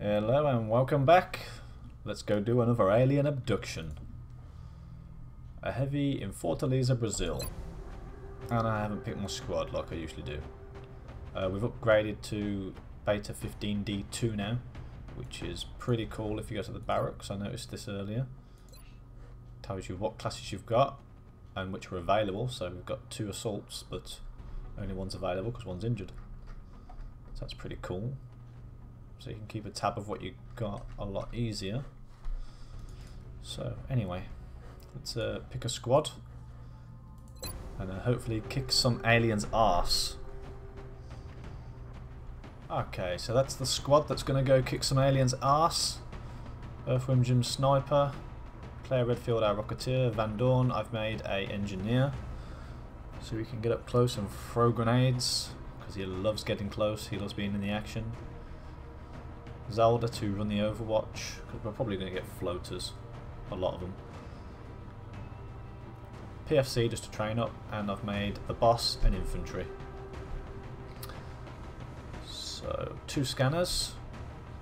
Hello and welcome back. Let's go do another alien abduction. A heavy in Fortaleza, Brazil. And I haven't picked my squad like I usually do. Uh, we've upgraded to Beta 15D2 now, which is pretty cool if you go to the barracks. I noticed this earlier. Tells you what classes you've got and which are available. So we've got two assaults, but only one's available because one's injured. So that's pretty cool. So you can keep a tab of what you got a lot easier. So anyway, let's uh, pick a squad and uh, hopefully kick some aliens' arse. Okay, so that's the squad that's going to go kick some aliens' arse. Earthworm Jim Sniper, Claire Redfield our Rocketeer, Van Dorn I've made a Engineer. So we can get up close and throw grenades, because he loves getting close, he loves being in the action. Zelda to run the Overwatch, because we're probably going to get floaters, a lot of them. PFC just to train up, and I've made the boss and infantry. So, two scanners,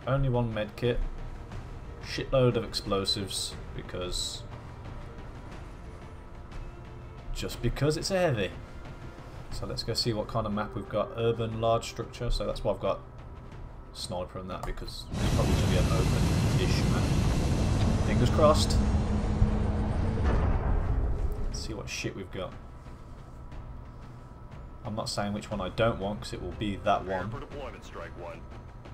only one medkit, shitload of explosives, because... Just because it's heavy. So let's go see what kind of map we've got. Urban, large structure, so that's why I've got sniper on that because it's probably going to be an open-ish map. Fingers crossed. Let's see what shit we've got. I'm not saying which one I don't want because it will be that one. one.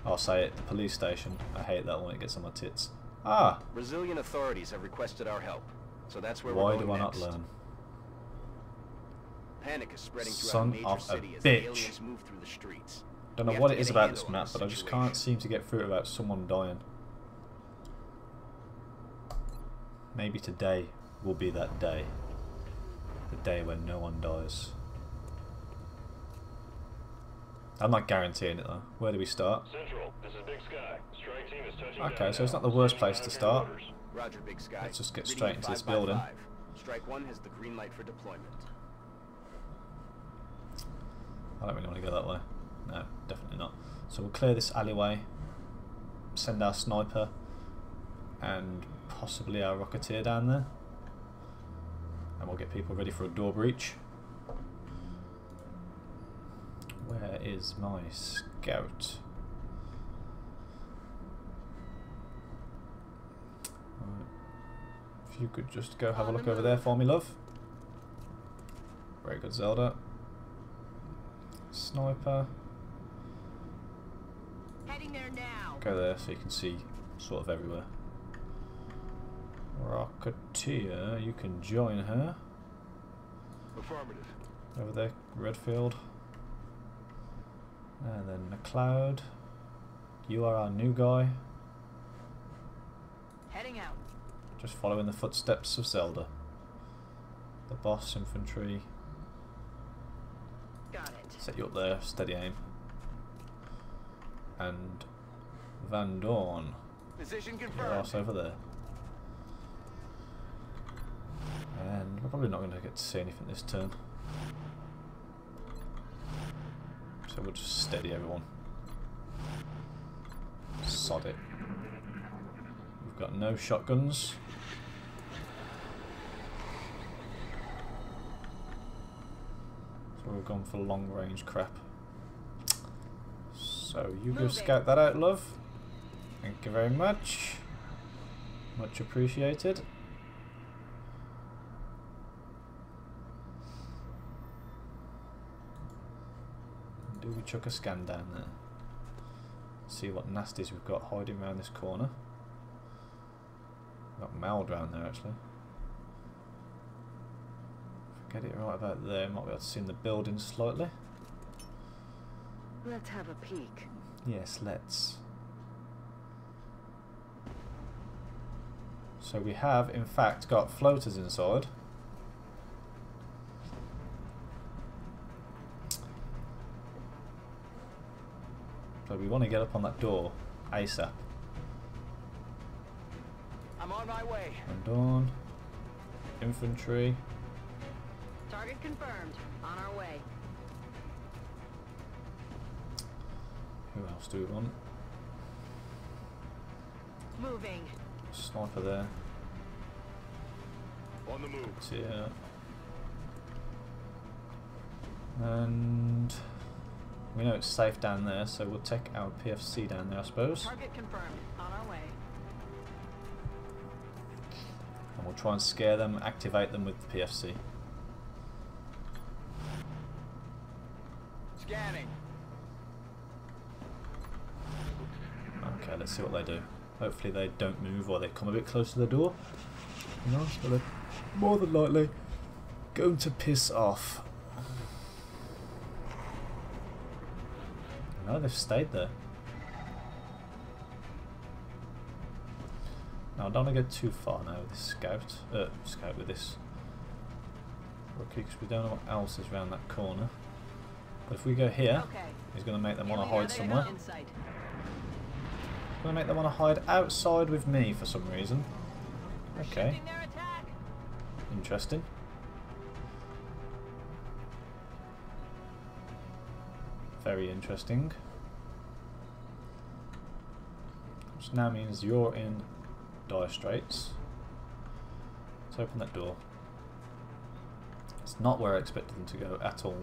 I'll say it, the police station. I hate that one, it gets on my tits. Ah! Brazilian authorities have requested our help, so that's where Why we're going Why do I next. not learn? Panic is spreading Son throughout major of a city as bitch. aliens move through the streets. Don't know what to it get is a about this map, the but I just can't seem to get through it without someone dying. Maybe today will be that day. The day when no one dies. I'm not guaranteeing it though. Where do we start? Central, this is Big Sky. Strike team is touching Okay, down so it's not the worst place to start. Roger, Big Sky. Let's just get straight into this building. Strike one has the green light for deployment. I don't really want to go that way. No, definitely not. So we'll clear this alleyway, send our sniper, and possibly our rocketeer down there. And we'll get people ready for a door breach. Where is my scout? If you could just go have a look over there for me, love. Very good, Zelda. Sniper. Heading there now. Go there so you can see sort of everywhere. Rocketeer, you can join her. Affirmative. Over there, Redfield. And then McLeod. You are our new guy. Heading out. Just following the footsteps of Zelda. The boss infantry. Got it. Set you up there, steady aim. And Van Dorn. Position confirmed. over there. And we're probably not going to get to see anything this turn. So we'll just steady everyone. Sod it. We've got no shotguns. So we've gone for long range crap. So you go scout that out, love. Thank you very much. Much appreciated. Do we chuck a scan down there? See what nasties we've got hiding around this corner. Got Meld around there actually. If I get it right about there, might be able to see in the building slightly. Let's have a peek. Yes, let's. So we have, in fact, got floaters inside. So we want to get up on that door ASAP. I'm on my way. And dawn. Infantry. Target confirmed. On our way. Who else do we want? moving. Sniper there. On the move. Yeah. And we know it's safe down there, so we'll take our PFC down there, I suppose. Target confirmed. On our way. And we'll try and scare them, activate them with the PFC. Scanning. Okay, let's see what they do. Hopefully they don't move or they come a bit close to the door. You know, they're more than likely going to piss off. No, they've stayed there. Now I don't want to go too far now with this scout. Uh, scout with this rookie because we don't know what else is around that corner. But if we go here, Okay. he's going to make them want to hide somewhere. In sight. Gonna make them want to hide outside with me for some reason. Okay, Shifting their attack. interesting. Very interesting. Which now means you're in dire straits. Let's open that door. It's not where I expected them to go at all.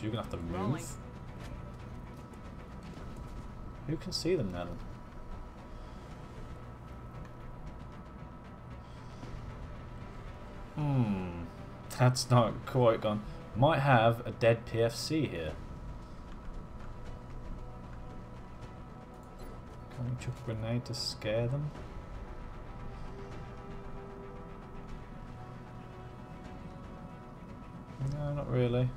So you're gonna have to move. Rolling. Who can see them now? then? Hmm, that's not quite gone. Might have a dead PFC here. Can we chuck a grenade to scare them? No, not really.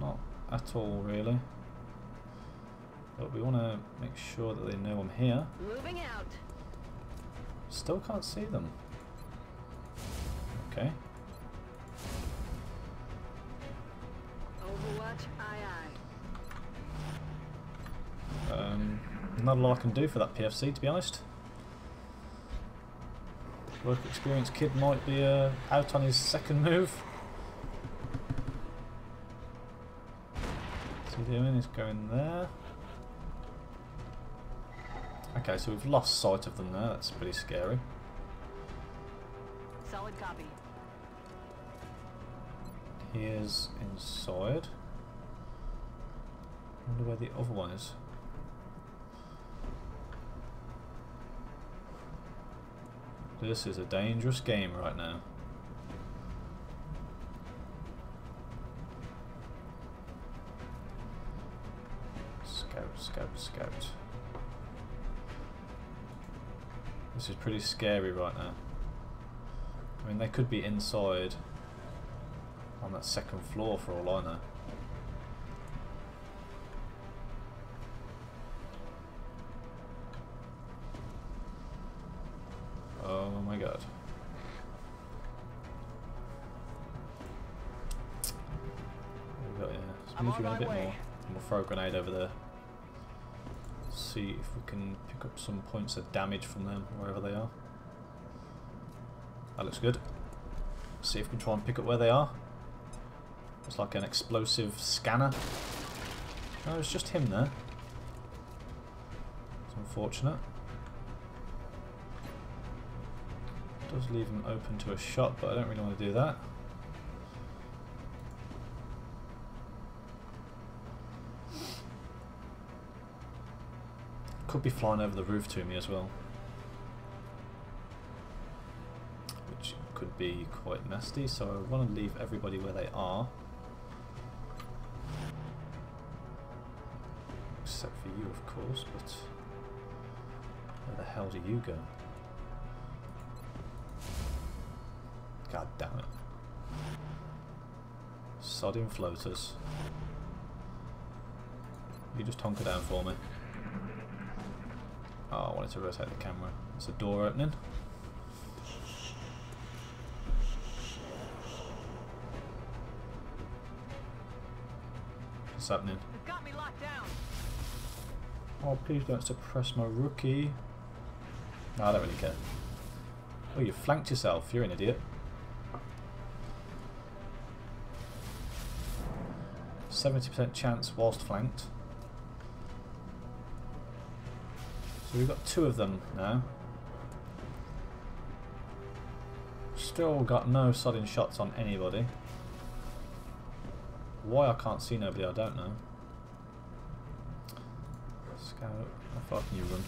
Not at all, really. But we want to make sure that they know I'm here. Moving out. Still can't see them. Okay. Overwatch. Aye aye. Um, not a lot I can do for that PFC, to be honest. Work experience kid might be uh, out on his second move. Doing? is going there. Okay, so we've lost sight of them there. That's pretty scary. Solid copy. He is inside. wonder where the other one is. This is a dangerous game right now. Scout. This is pretty scary right now. I mean, they could be inside on that second floor for all I know. Oh my god. We got, yeah, let's I'm move you a bit way. more. And we'll throw a grenade over there. See if we can pick up some points of damage from them, wherever they are. That looks good. See if we can try and pick up where they are. It's like an explosive scanner. No, it's just him there. It's unfortunate. Does leave him open to a shot, but I don't really want to do that. Could be flying over the roof to me as well. Which could be quite nasty, so I want to leave everybody where they are. Except for you, of course, but where the hell do you go? God damn it. Sodding floaters. You just honker down for me. Oh, I wanted to rotate the camera. There's a door opening. What's happening? Got me locked down. Oh, please don't suppress my rookie. No, I don't really care. Oh, you flanked yourself. You're an idiot. Seventy percent chance whilst flanked. So we've got two of them now. Still got no sodding shots on anybody. Why I can't see nobody, I don't know. Scout, how far can you run?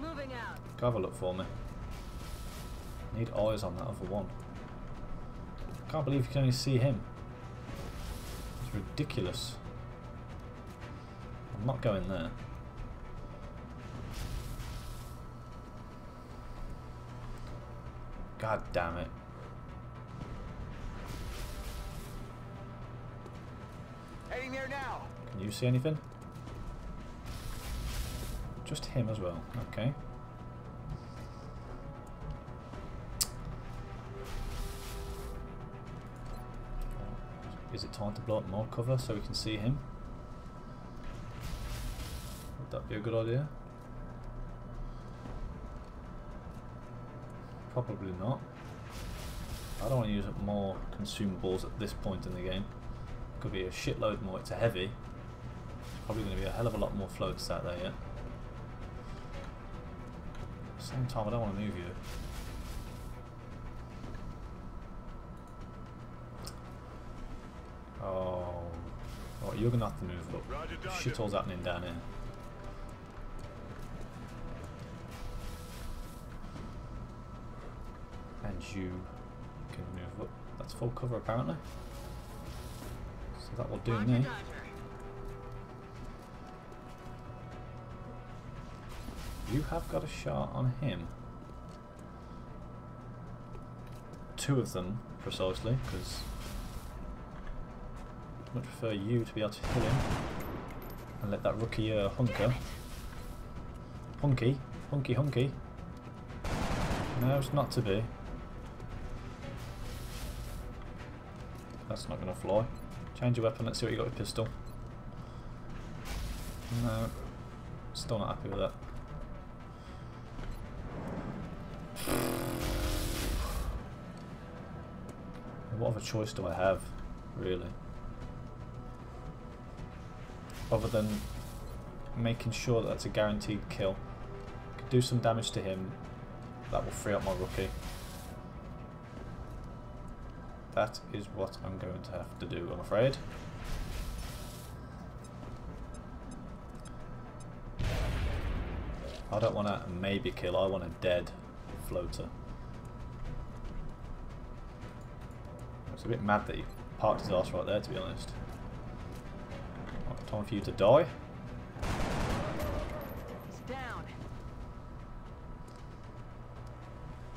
Moving out. Go have a look for me. Need eyes on that other one. Can't believe you can only see him. It's ridiculous. I'm not going there. God damn it. Heading there now. Can you see anything? Just him as well. Okay. Is it time to blow up more cover so we can see him? Would that be a good idea? Probably not. I don't want to use up more consumables at this point in the game. Could be a shitload more. It's a heavy. There's probably going to be a hell of a lot more floats out there yet. Same time, I don't want to move you. Oh. Oh, you're going to have to move up. Shit all's happening down here. You can move up. That's full cover apparently. So that will do me. You have got a shot on him. Two of them, precisely, because I much prefer you to be able to hit him and let that rookie uh, hunker. Hunky, hunky, hunky. No, it's not to be. That's not going to fly. Change your weapon, let's see what you got with pistol. No, still not happy with that. What other choice do I have, really? Other than making sure that that's a guaranteed kill. Could do some damage to him. That will free up my rookie. That is what I'm going to have to do, I'm afraid. I don't want to maybe kill, I want a dead floater. It's a bit mad that he parked his ass right there, to be honest. Right, time for you to die.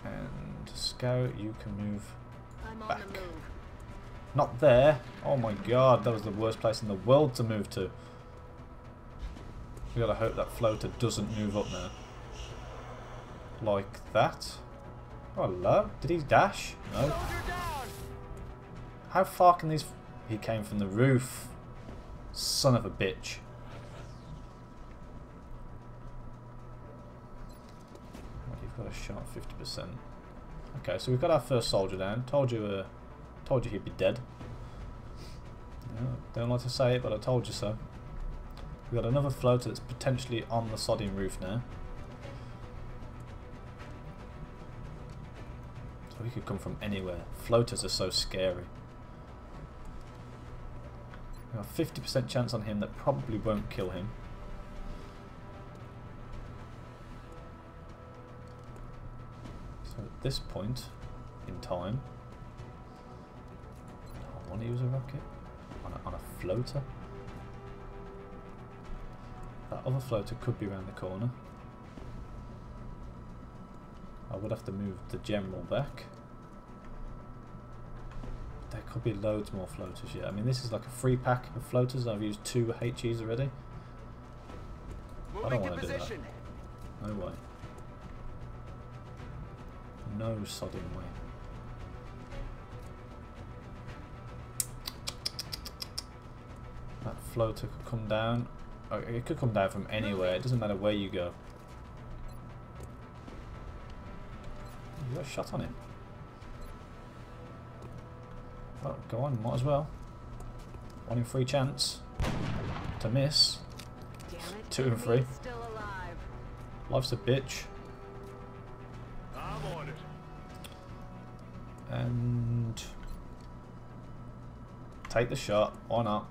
And Scout, you can move Back. Not there. Oh my god, that was the worst place in the world to move to. We gotta hope that floater doesn't move up now. Like that. Hello. Did he dash? No. How far can these... He came from the roof. Son of a bitch. Well, you've got a shot 50%. Okay, so we've got our first soldier down. Told you, uh, told you he'd be dead. Yeah, don't like to say it, but I told you so. We've got another floater that's potentially on the sodding roof now. So he could come from anywhere. Floaters are so scary. We have a 50% chance on him that probably won't kill him. This point in time, I want to use a rocket on a, on a floater. That other floater could be around the corner. I would have to move the general back. There could be loads more floaters yet. I mean, this is like a free pack of floaters. I've used two HEs already. Moving don't wanna do that. No way. No sodding way. That floater could come down Oh, it could come down from anywhere. It doesn't matter where you go. You got a shot on him. Well, go on, might as well. One in three chance to miss. Damn it. Two and three. Still alive. Life's a bitch. And take the shot. Why not?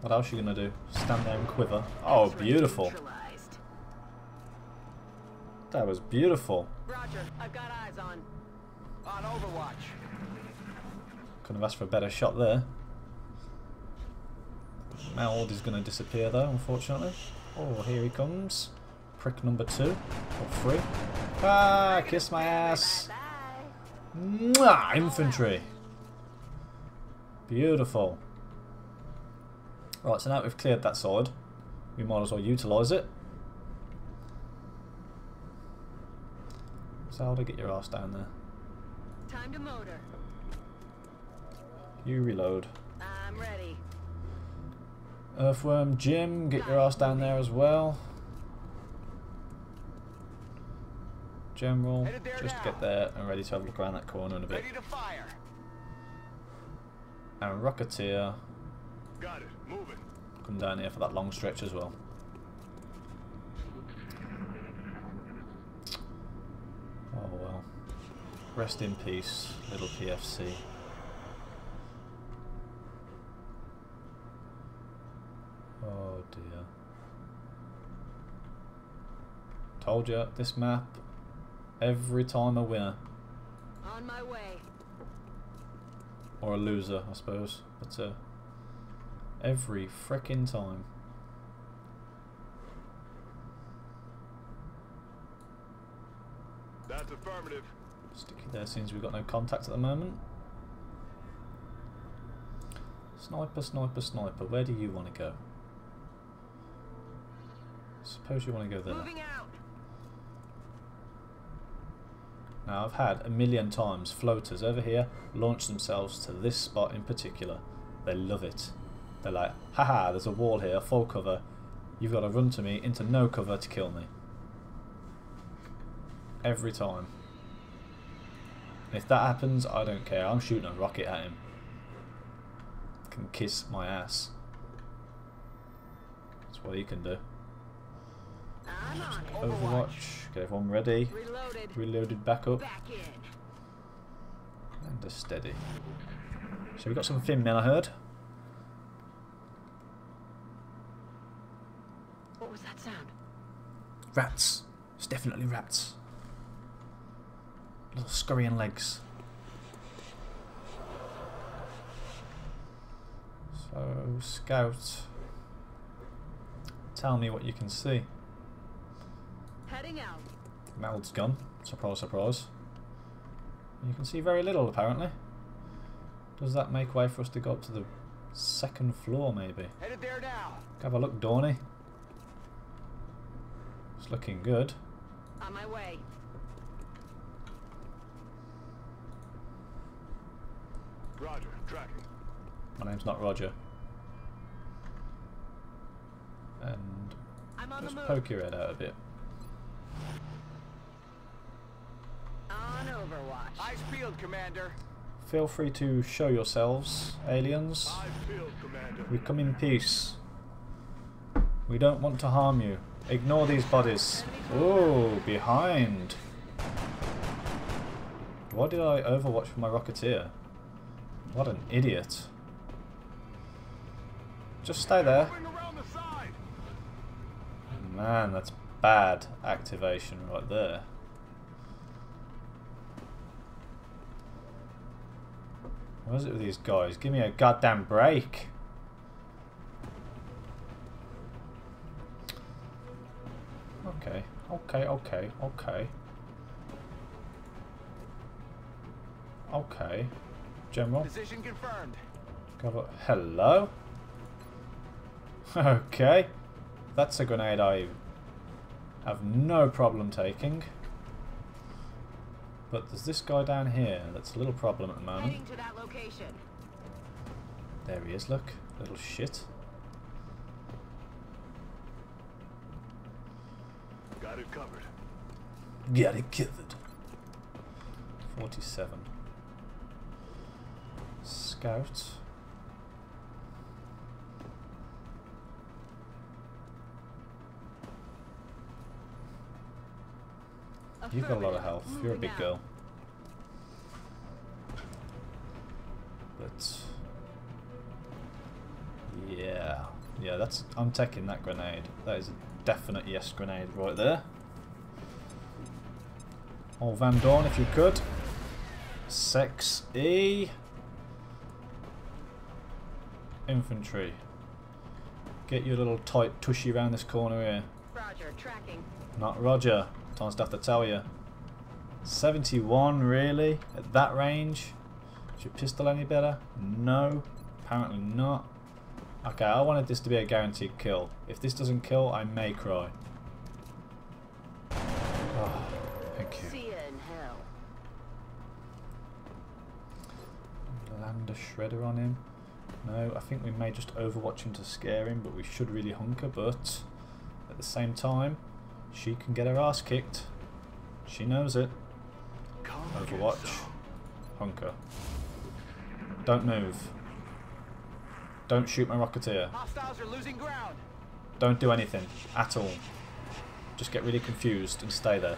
What else are you gonna do? Stand there and quiver. Oh, beautiful. That was beautiful. Roger, I've got eyes on. On Overwatch. Couldn't have asked for a better shot there. Meld is going to disappear though, unfortunately. Oh, here he comes. Prick number two. Or three. Ah, kiss my ass. Mwah, infantry. Beautiful. Right, so now we've cleared that side, we might as well utilise it. Zelda, get your ass down there. Time to motor. You reload. I'm ready. Earthworm Jim, get your ass down there as well. General, just now. get there and ready to have a look around that corner in a bit. To. And Rocketeer, Got it. Moving. come down here for that long stretch as well. Oh well. Rest in peace, little PFC. Oh dear. Told you, this map, every time a winner. On my way. Or a loser, I suppose. But uh, every frickin' time. That's affirmative. Stick you there since we've got no contact at the moment. Sniper, sniper, sniper. Where do you want to go? Suppose you want to go there. Moving out. Now I've had a million times floaters over here launch themselves to this spot in particular. They love it. They're like, haha, there's a wall here, full cover. You've got to run to me into no cover to kill me. Every time. If that happens, I don't care. I'm shooting a rocket at him. Can kiss my ass. That's what he can do. I'm on it. Overwatch. Get everyone ready. Reloaded. Reloaded back up. Back. And a steady. So we got some thin men, I heard. What was that sound? Rats. It's definitely rats. Little scurrying legs. So, scout. Tell me what you can see. Heading out. Meld's gone. Surprise, surprise. You can see very little, apparently. Does that make way for us to go up to the second floor, maybe? Headed there now. Have a look, Dawny. It's looking good. On my way. Roger. Tracking. My name's not Roger. And I'm on just the move. poke your head out a bit. On Overwatch. Eyes peeled, Commander. Feel free to show yourselves, aliens. Eyes peeled, Commander. We come in peace. We don't want to harm you. Ignore these bodies. Oh, behind. Why did I overwatch for my Rocketeer? What an idiot. Just stay there. Moving around the side. Man, that's bad activation right there. What is it with these guys? Give me a goddamn break. Okay, okay, okay, okay. Okay. General. Position confirmed. Cover. Hello? Okay. That's a grenade I have no problem taking. But there's this guy down here that's a little problem at the moment. There he is, look. Little shit. Got it covered. Got it covered. 47. Scout. You've got a lot of health. You're a big girl. But yeah, yeah, that's. I'm taking that grenade. That is a definite yes grenade right there. Old Van Dorn, if you could. Sexy. Infantry. Get your little tight tushy around this corner here. Roger, tracking. Not Roger. Don't have to tell you. 71, really? At that range? Is your pistol any better? No. Apparently not. Okay, I wanted this to be a guaranteed kill. If this doesn't kill, I may cry. Oh, thank you. See ya in hell. Land a shredder on him. No, I think we may just overwatch him to scare him, but we should really hunker, but at the same time, she can get her ass kicked. She knows it. Overwatch. Hunker. Don't move. Don't shoot my Rocketeer. Hostiles are losing ground. Don't do anything. At all. Just get really confused and stay there.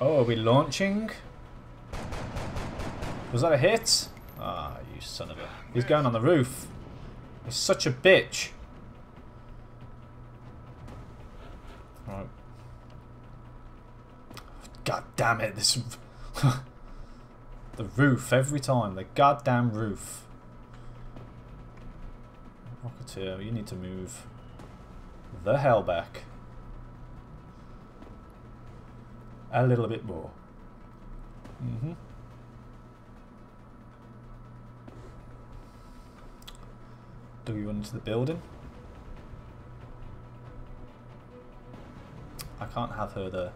Oh, are we launching? Was that a hit? Ah, you son of a... He's going on the roof. He's such a bitch. Right. God damn it, this... the roof, every time. The goddamn roof. Rocketeer, you need to move the hell back. A little bit more. Mm-hmm. Do we run into the building? I can't have her there.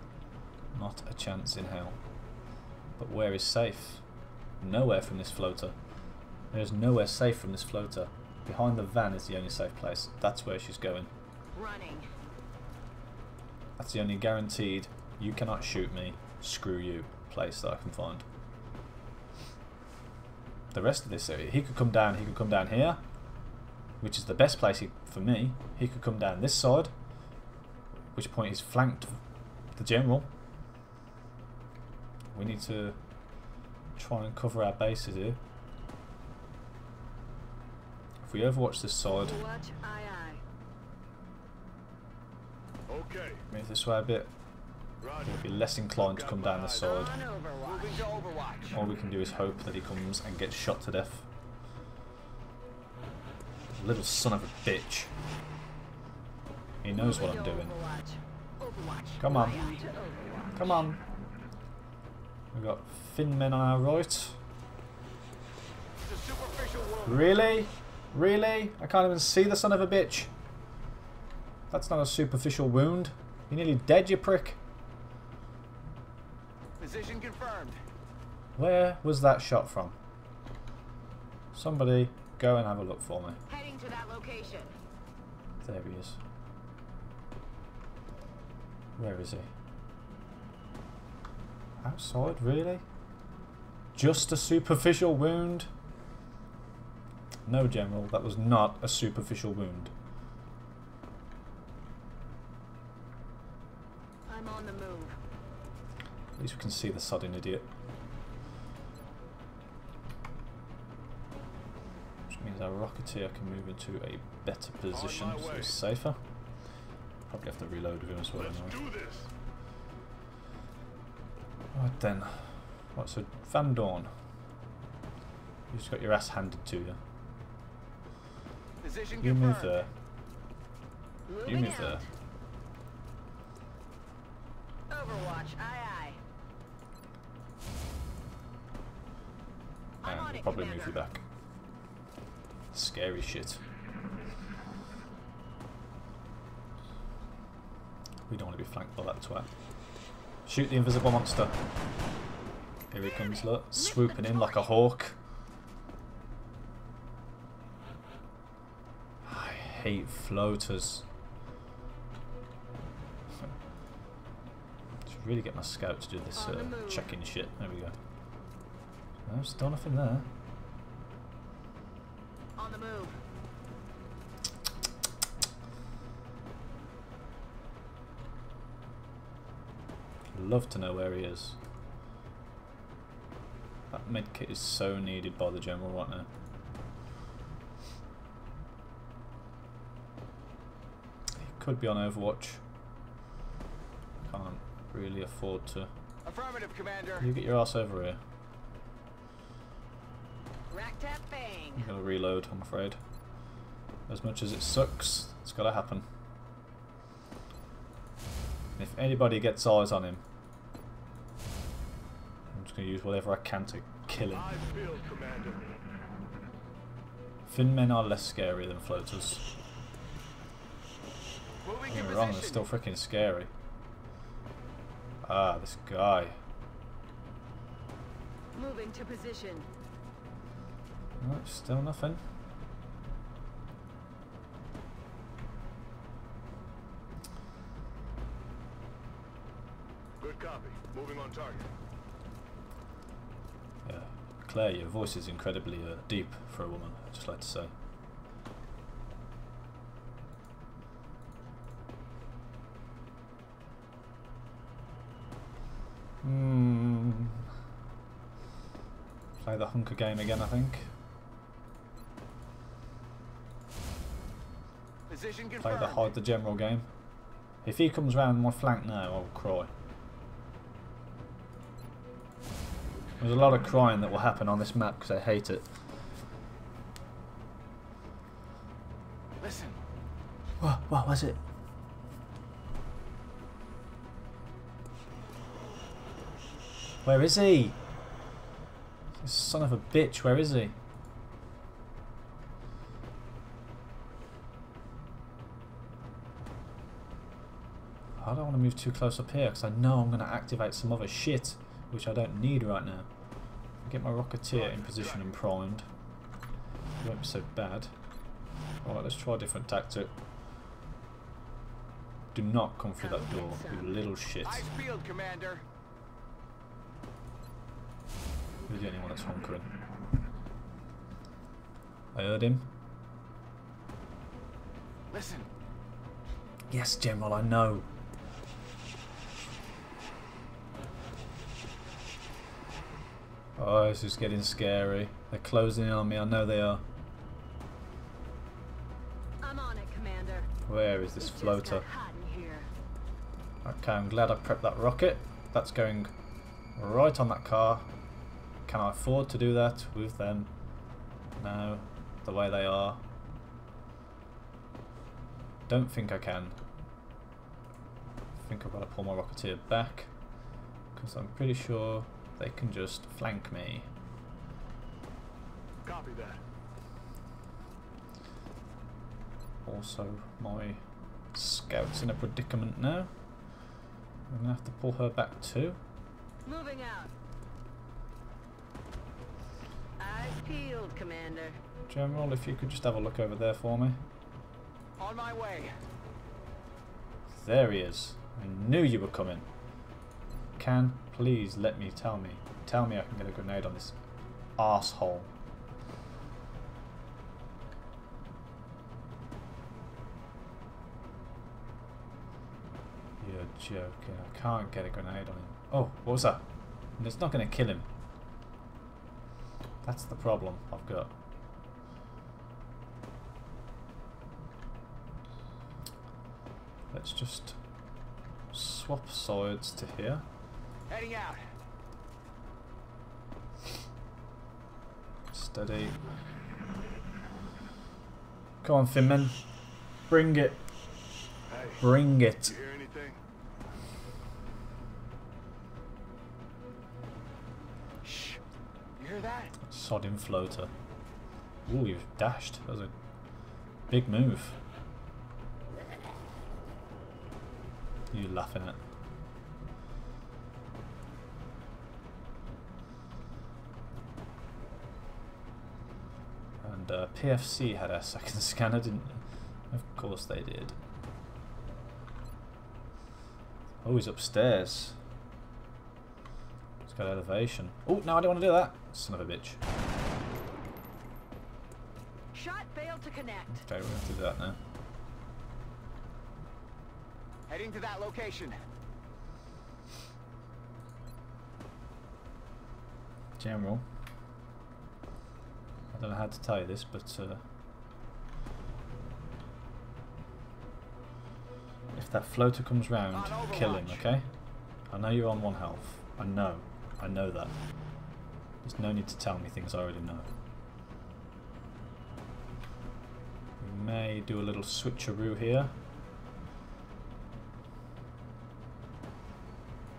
Not a chance in hell. But where is safe? Nowhere from this floater. There is nowhere safe from this floater. Behind the van is the only safe place. That's where she's going. Running. That's the only guaranteed you cannot shoot me, screw you place that I can find. The rest of this area, he could come down, he could come down here, which is the best place he, for me. He could come down this side, which point he's flanked the general. We need to try and cover our bases here. If we overwatch this side, Watch, aye aye. Okay. move this way a bit, Roger. we'll be less inclined to come down this side. On Overwatch. Moving to Overwatch. All we can do is hope that he comes and gets shot to death. Little son of a bitch. He knows what I'm doing. Overwatch. Overwatch. Come on. Aye aye to Overwatch. Come on. We've got thin men on our right. It's a superficial world. Really? Really? I can't even see the son of a bitch. That's not a superficial wound. You're nearly dead, you prick. Position confirmed. Where was that shot from? Somebody go and have a look for me. Heading to that location. There he is. Where is he? Outside, really? Just a superficial wound? No, General, that was not a superficial wound. I'm on the move. At least we can see the sodding idiot. Which means our Rocketeer can move into a better position, so it's safer. Probably have to reload with him as well Let's anyway. Right then. Right, so Van Dorn. You just got your ass handed to you. Position You confirmed. move there. You Moving move there. Overwatch. Aye aye. And we'll it, probably move you back. Scary shit. We don't want to be flanked by that twat. Shoot the invisible monster. Here he comes, look. Swooping in like a hawk. I hate floaters. Should really get my scout to do this uh, checking shit. There we go. No, still nothing there. Love to know where he is. That medkit is so needed by the general right now. He could be on Overwatch. Can't really afford to. Affirmative, Commander. You get your ass over here. Rack tap bang. I'm gonna reload, I'm afraid. As much as it sucks, it's gotta happen. If anybody gets eyes on him, I'm just gonna use whatever I can to kill him. Eyes. thin men are less scary than floaters. Moving Don't get me wrong, they're still freaking scary. Ah, this guy. Moving to position. No, still nothing. Good copy. Moving on target. Yeah. Claire, your voice is incredibly uh, deep for a woman, I'd just like to say. Hmm. Play the hunker game again, I think. Play the hide the general game. If he comes round my flank now, I'll cry. There's a lot of crying that will happen on this map because I hate it. Listen. What, what was it? Where is he? Son of a bitch, where is he? I don't want to move too close up here because I know I'm going to activate some other shit which I don't need right now. Get my Rocketeer in position and primed. It won't be so bad. Alright, let's try a different tactic. Do not come through that door, you little shit. Eyes peeled, Commander. You're the only one that's hunkering. I heard him. Listen. Yes, General, I know. Oh, this is getting scary. They're closing in on me, I know they are. I'm on it, Commander. Where is this It floater? got hot in here. Okay, I'm glad I prepped that rocket. That's going right on that car. Can I afford to do that with them? No, the way they are. Don't think I can. I think I've got to pull my Rocketeer back. Because I'm pretty sure they can just flank me. Copy that. Also, my scout's in a predicament now. I'm going to have to pull her back too. Moving out. Eyes peeled, Commander. General, if you could just have a look over there for me. On my way. There he is. I knew you were coming. Can please let me tell me. Tell me I can get a grenade on this asshole. You're joking. I can't get a grenade on him. Oh, what was that? And it's not going to kill him. That's the problem I've got. Let's just swap sides to here. Heading out. Steady. Come on, Finman. Bring it. Hey, Bring it. Shh. You hear that? Sodding floater. Ooh, you've dashed. That was a big move. You laughing at? Uh, PFC had a second scanner, didn't they? Of course they did. Oh, he's upstairs. It's got elevation. Oh, no, I don't want to do that. Son of a bitch. Shot failed to connect. Okay, we're going to do that now. Heading to that location. General. I don't know how to tell you this, but uh, if that floater comes round, kill him, okay? I know you're on one health. I know. I know that. There's no need to tell me things I already know. We may do a little switcheroo here.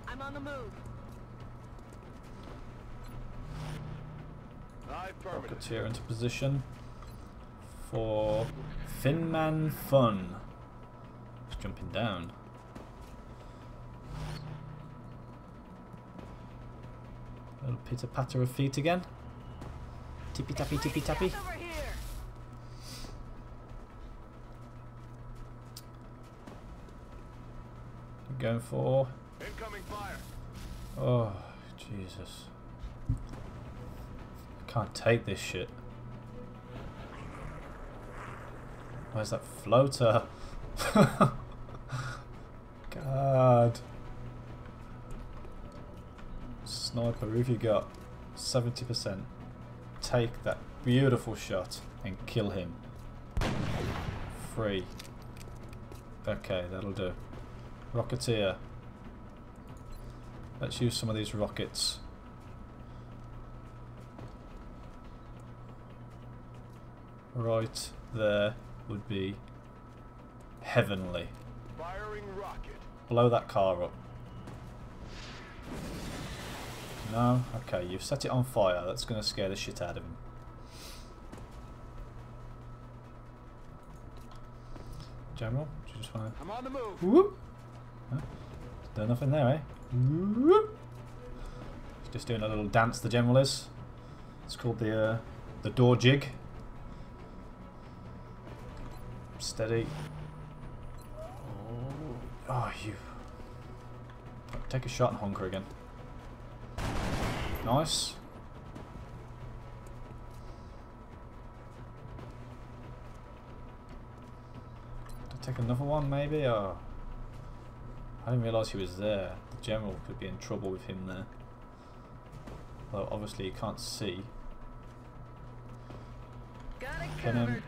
I'm on the move. Affirmative. Rocketeer into position for Thin Man Fun. Just jumping down. Little pitter patter of feet again. Tippy tappy tippy tappy. Going for. Incoming fire. Oh, Jesus. Can't take this shit. Where's that floater? God. Sniper, who have you got? 70%. Take that beautiful shot and kill him. Free. Okay, that'll do. Rocketeer. Let's use some of these rockets. Right there would be heavenly. Firing rocket. Blow that car up. No? Okay, you've set it on fire. That's going to scare the shit out of him. General, do you just want to... I'm on the move. Whoop. Huh? Nothing there, eh? Whoop. He's just doing a little dance. The general is. It's called the uh, the door jig. Steady. Oh, oh, you. Take a shot and hunker again. Nice. Take another one, maybe. Oh, I didn't realise he was there. The general could be in trouble with him there. Well, obviously he can't see. Got it him. Um, covered.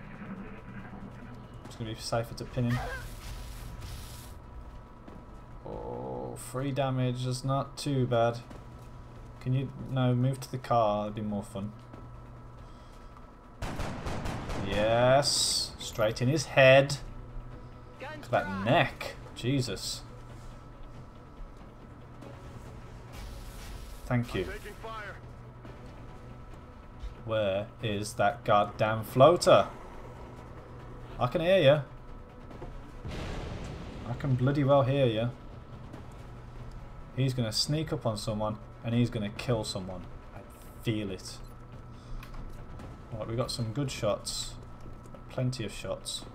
It's going to be safer to pin him. Oh, free damage is not too bad. Can you no move to the car? That'd be more fun. Yes, straight in his head. Look at that neck. Jesus. Thank you. Where is that goddamn floater? I can hear you. I can bloody well hear you. He's going to sneak up on someone and he's going to kill someone. I feel it. Right, we got some good shots. Plenty of shots.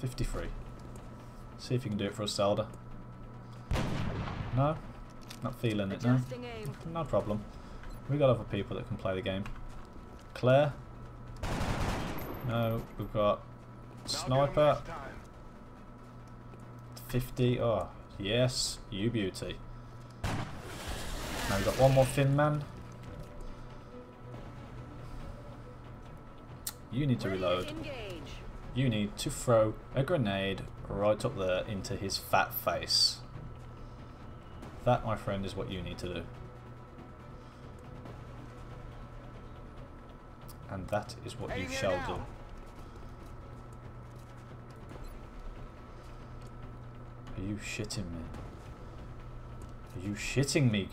53. See if you can do it for a Zelda. No? Not feeling it now. No problem. We got other people that can play the game. Claire? No, we've got Now give 'em Sniper. 50. Oh, yes, you beauty. Now we've got one more Thin Man. You need to reload. You need to throw a grenade right up there into his fat face. That, my friend, is what you need to do. And that is what you shall do. Are you shitting me? Are you shitting me?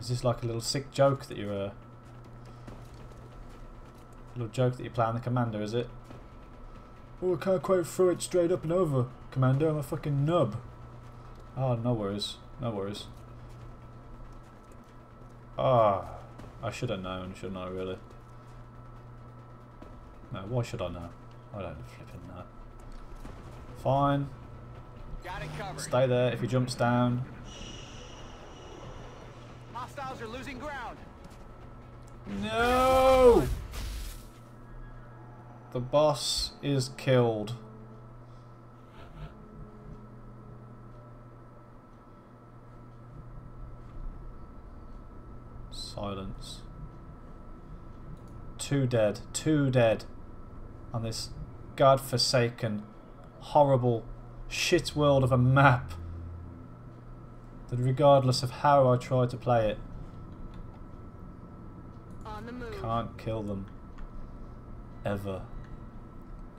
Is this like a little sick joke that you're a little joke that you play on the commander, is it? Oh, I can't quite throw it straight up and over, Commander. I'm a fucking nub. Oh, no worries. No worries. Ah, I should have known, shouldn't I, really? No, why should I know? I don't flipping know. Fine. Got it covered. Stay there. If he jumps down, Hostiles are losing ground. no. The boss is killed. Silence. Two dead. Two dead. On this god-forsaken, horrible, shit world of a map. That regardless of how I try to play it, On the move. can't kill them. Ever.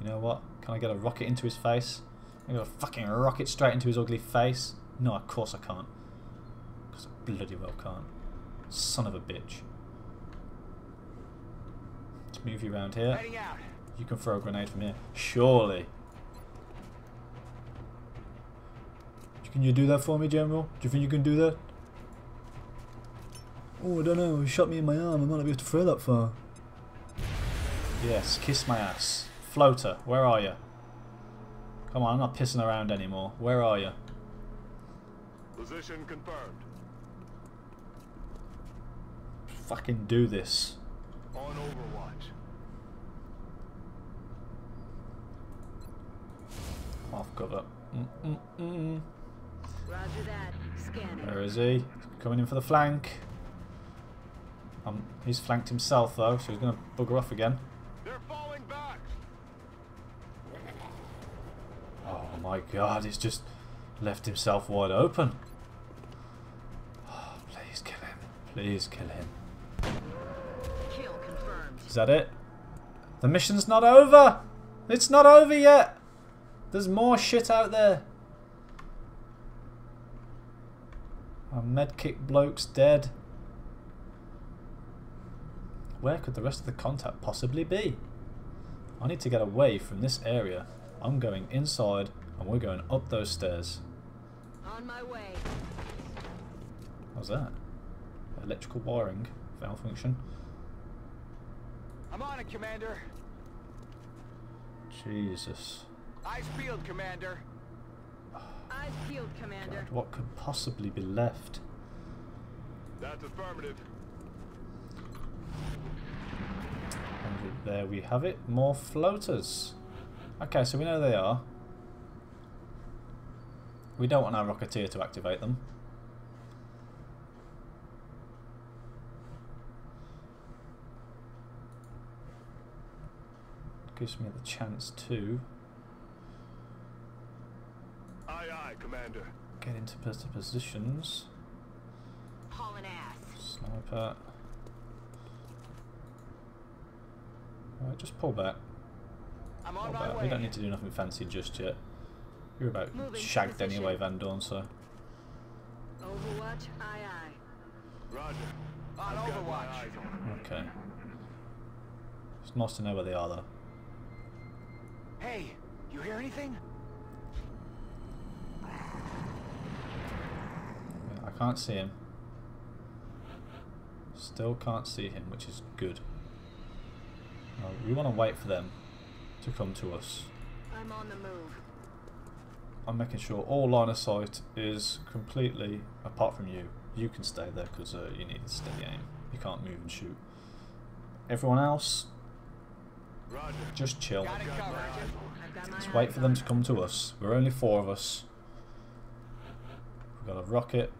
You know what? Can I get a rocket into his face? I get a fucking rocket straight into his ugly face? No, of course I can't. Because I bloody well can't. Son of a bitch. Let's move you around here. You can throw a grenade from here. Surely. Can you do that for me, General? Do you think you can do that? Oh, I don't know. He shot me in my arm. I might not be able to throw that far. Yes, kiss my ass. Floater, where are you? Come on, I'm not pissing around anymore. Where are you? Position confirmed. Fucking do this. On Overwatch. Half cover. Mm -mm -mm. Roger that. Scanning. Where is he? Coming in for the flank. Um, he's flanked himself though, so he's going to bugger off again. They're falling back. Oh my god, he's just left himself wide open. Oh, please kill him. Please kill him. Kill confirmed. Is that it? The mission's not over! It's not over yet! There's more shit out there. Medkit bloke's dead. Where could the rest of the contact possibly be? I need to get away from this area. I'm going inside and we're going up those stairs. On my way. How's that? Electrical wiring, malfunction. I'm on it, Commander. Jesus. Ice field, Commander. Eyes peeled, Commander. God, what could possibly be left? That's affirmative. And there we have it. More floaters. Okay, so we know they are. We don't want our Rocketeer to activate them. Gives me the chance to Aye, aye, Commander. get into better positions. Hauling ass. Sniper. Alright, just pull back. I'm Pull on my back. way. We don't need to do nothing fancy just yet. You're about Moving shagged anyway, Van Dorn, so. Overwatch. Aye, aye. Roger. On I've got my Overwatch. eyes. Okay. It's nice to know where they are, though. Hey, you hear anything? I can't see him. Still can't see him, which is good. Uh, we want to wait for them to come to us. I'm on the move. I'm making sure all line of sight is completely, apart from you. You can stay there because uh, you need a steady aim. You can't move and shoot. Everyone else, Roger. just chill. Got it Got my covered. eyes on I've got my Let's wait for them to come to us. We're only four of us. We've got a rocket.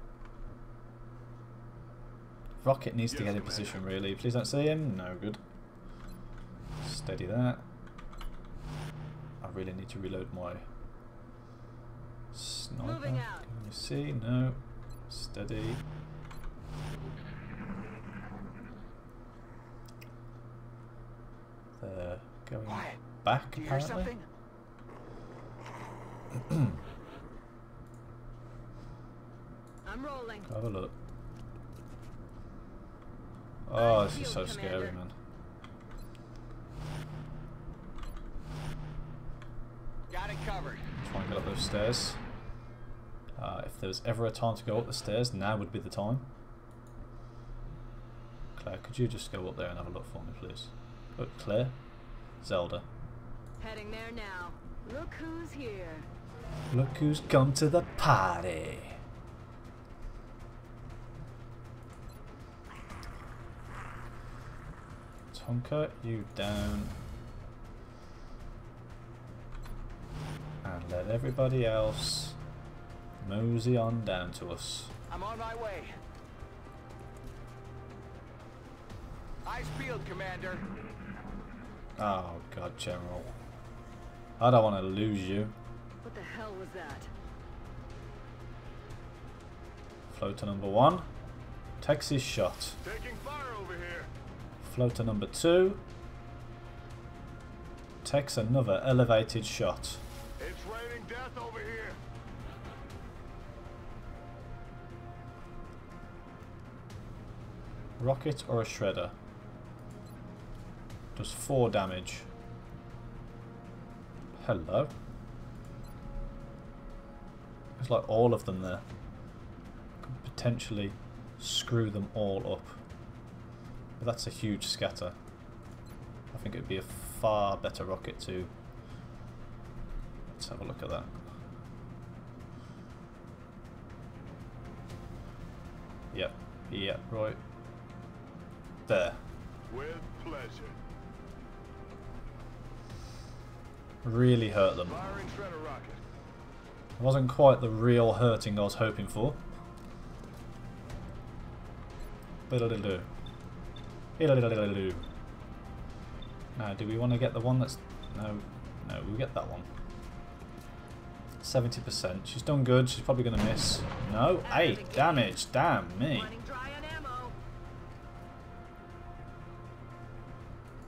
Rocket needs to get in position, really. Please don't see him. No good. Steady that. I really need to reload my sniper. Can you see? No. Steady. They're going Quiet. back, Do you hear apparently. something? I'm rolling. Have a look. Oh, this is so scary, man. Got it covered. Try and get up those stairs. Uh, if there was ever a time to go up the stairs, now would be the time. Claire, could you just go up there and have a look for me, please? Oh, Claire? Zelda. Heading there now. Look who's here. Look who's come to the party. Tonka, you down. And let everybody else mosey on down to us. I'm on my way. Eyes peeled, Commander. Oh god, General. I don't want to lose you. What the hell was that? Floater number one takes his shot. Taking fire over here. Floater number two takes another elevated shot. It's raining death over here. Rocket or a shredder? Does four damage. Hello. It's like all of them there. Could potentially screw them all up. But that's a huge scatter. I think it'd be a far better rocket to... Let's have a look at that. Yep, yep, right. There. With pleasure. Really hurt them. Firing shredder rocket. Wasn't quite the real hurting I was hoping for. Biddle-diddle-doo. Biddle-diddle-diddle-doo. Now, do we want to get the one that's... No, no, we'll get that one. 70%. She's done good. She's probably going to miss. No, 8 damage. Damn me. Running dry on ammo.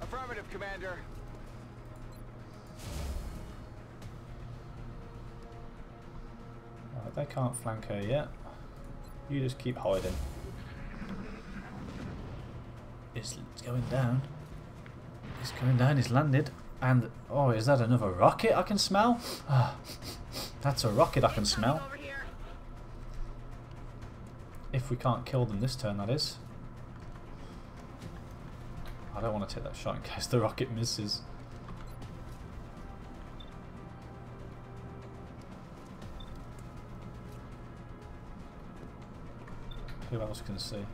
Affirmative, Commander. Right, they can't flank her yet. You just keep hiding. It's, it's going down. It's going down, it's landed. And, oh, is that another rocket I can smell? Ah, That's a rocket I can smell. If we can't kill them this turn, that is. I don't want to take that shot in case the rocket misses. Who else can see?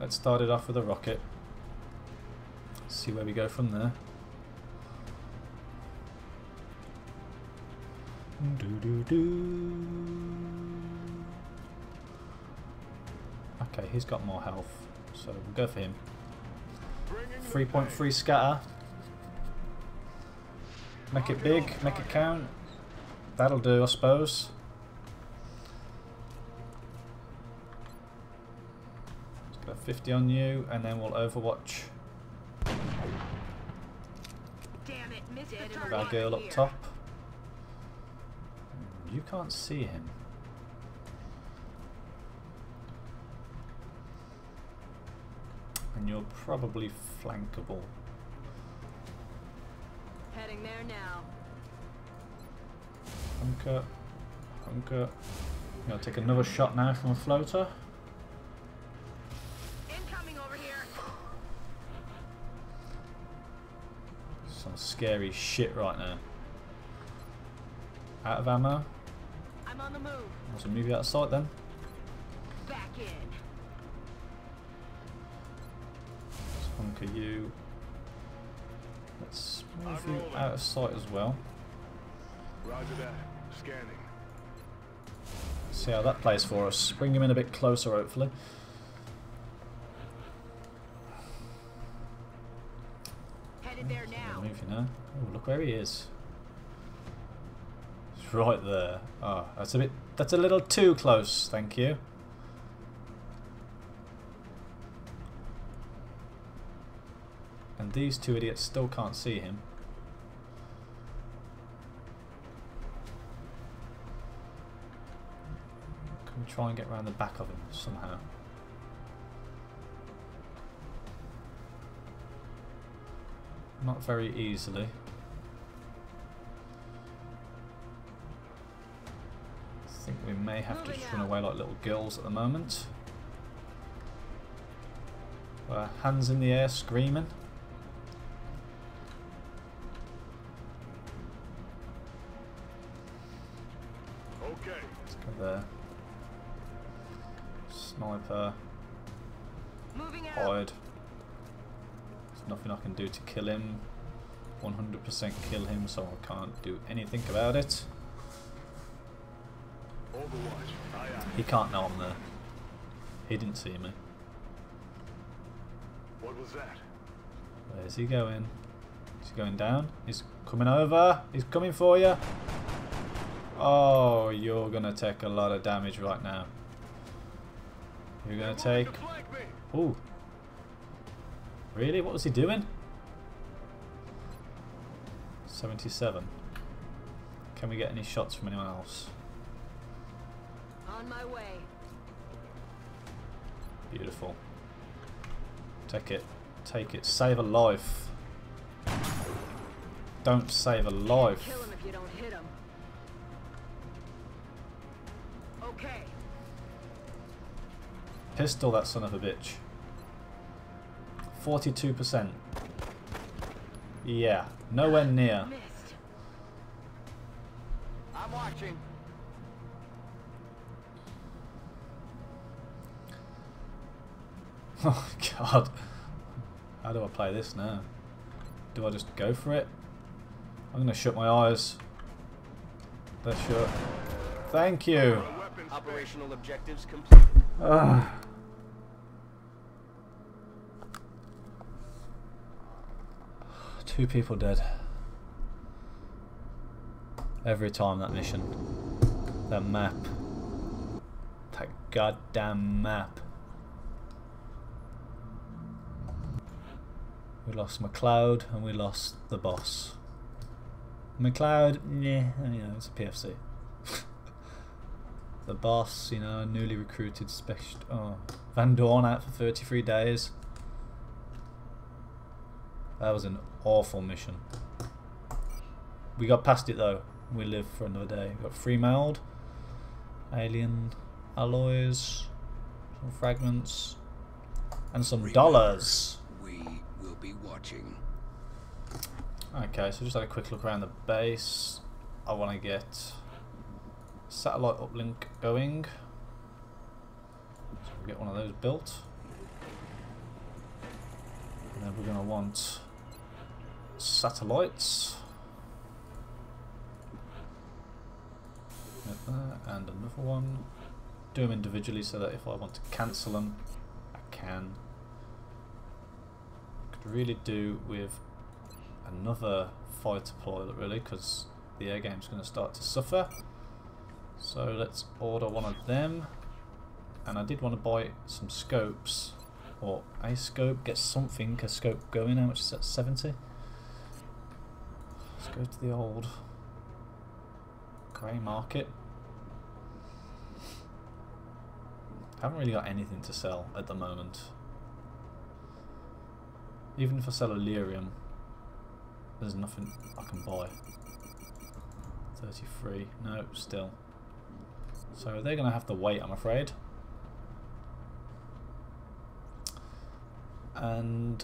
Let's start it off with a rocket. See where we go from there. Do do do. Okay, he's got more health, so we'll go for him. 3.3 scatter. Make it big, make it count. That'll do, I suppose. 50 on you, and then we'll overwatch Damn it, missed our girl up top. You can't see him. And you're probably flankable. Heading there now. Hunker. Hunker. I'm going to take another shot now from a floater. Scary shit right now. Out of ammo. I'm on the move. So move you out of sight then. Back in. Let's hunker you. Let's move you out of sight as well. Roger that. Scanning. See how that plays for us. Bring him in a bit closer, hopefully. Headed there now. Oh, look where he is. He's right there. Oh, that's a bit. That's a little too close. Thank you. And these two idiots still can't see him. Can we try and get around the back of him somehow? Not very easily. I think we may have to just run away like little girls at the moment. Uh, hands in the air screaming. Kill him. 100% kill him, so I can't do anything about it. Overwatch. Aye, aye. He can't know I'm there. He didn't see me. What was that? Where's he going? Is he going down? He's coming over. He's coming for you. Oh, you're gonna take a lot of damage right now. You're gonna take. To flank me. Ooh. Really? What was he doing? 77. Can we get any shots from anyone else? On my way. Beautiful. Take it. Take it. Save a life. Don't save a life. Kill him if you don't hit him. Okay. Pistol that son of a bitch. 42%. Yeah. Nowhere near. Missed. I'm watching. Oh god. How do I play this now? Do I just go for it? I'm gonna shut my eyes. That's shut. Thank you. Operational objectives complete. Ah. Two people dead. Every time that mission. That map. That goddamn map. We lost McLeod and we lost the boss. McLeod, nah, you know, it's a PFC. the boss, you know, a newly recruited special. Oh, Van Dorn out for 33 days. That was an awful mission. We got past it though. We live for another day. We got free Meld, alien alloys, some fragments, and some dollars. We will be watching. Okay, so just had a quick look around the base. I want to get satellite uplink going. So we'll get one of those built. And then we're going to want satellites. And another one. Do them individually so that if I want to cancel them, I can. Could really do with another fighter pilot really because the air game's going to start to suffer. So let's order one of them. And I did want to buy some scopes or a scope, get something, a scope going. How much is that? 70? Let's go to the old grey market. Haven't really got anything to sell at the moment. Even if I sell Elerium, there's nothing I can buy. 33, no, still. So they're going to have to wait, I'm afraid. And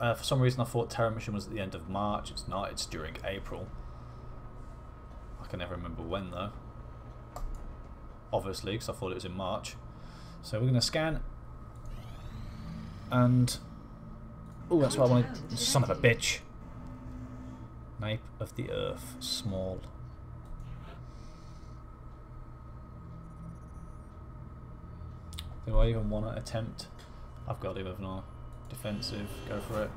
uh, for some reason I thought Terror Mission was at the end of March. It's not, it's during April. I can never remember when though. Obviously, because I thought it was in March. So we're going to scan. And... Oh, that's what I wanted. Son of a bitch. Nape of the Earth, small. Do I even want to attempt? I've got to, haven't I? Defensive, go for it.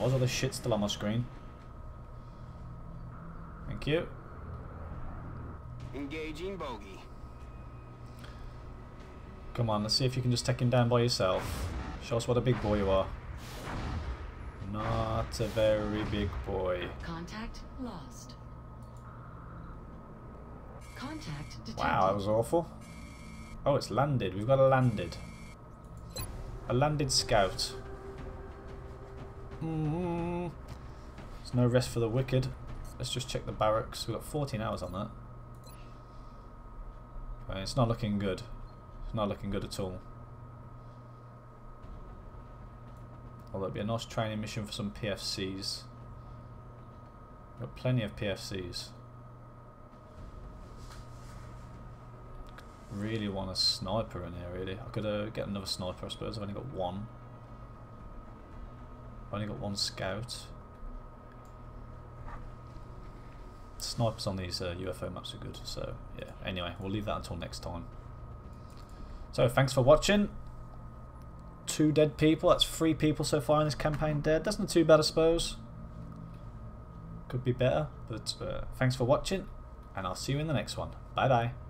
Was all this shit still on my screen? Thank you. Engaging bogey. Come on, let's see if you can just take him down by yourself. Show us what a big boy you are. Not a very big boy. Contact lost. Contact detected. Wow, that was awful. Oh, it's landed. We've got a landed. A landed scout. Mm. There's no rest for the wicked. Let's just check the barracks. We've got 14 hours on that. Okay, it's not looking good. It's not looking good at all. Although it'd be a nice training mission for some PFCs. Got plenty of PFCs. Really want a sniper in here, really. I could uh, get another sniper, I suppose. I've only got one. I've only got one scout. Snipers on these uh, UFO maps are good, so yeah. Anyway, we'll leave that until next time. So, thanks for watching. Two dead people, that's three people so far in this campaign dead. That's not too bad, I suppose. Could be better, but uh, thanks for watching, and I'll see you in the next one. Bye bye.